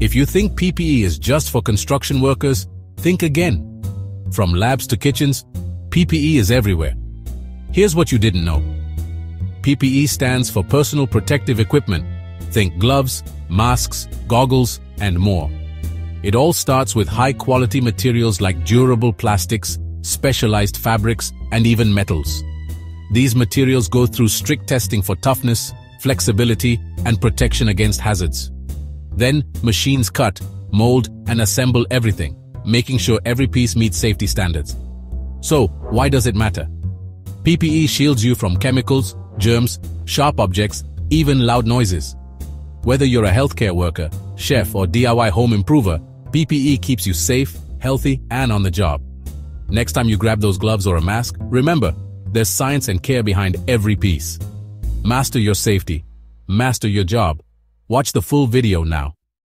If you think PPE is just for construction workers, think again. From labs to kitchens, PPE is everywhere. Here's what you didn't know. PPE stands for Personal Protective Equipment. Think gloves, masks, goggles, and more. It all starts with high-quality materials like durable plastics, specialized fabrics, and even metals. These materials go through strict testing for toughness, flexibility, and protection against hazards. Then, machines cut, mold, and assemble everything, making sure every piece meets safety standards. So, why does it matter? PPE shields you from chemicals, germs, sharp objects, even loud noises. Whether you're a healthcare worker, chef, or DIY home improver, PPE keeps you safe, healthy, and on the job. Next time you grab those gloves or a mask, remember, there's science and care behind every piece. Master your safety. Master your job. Watch the full video now.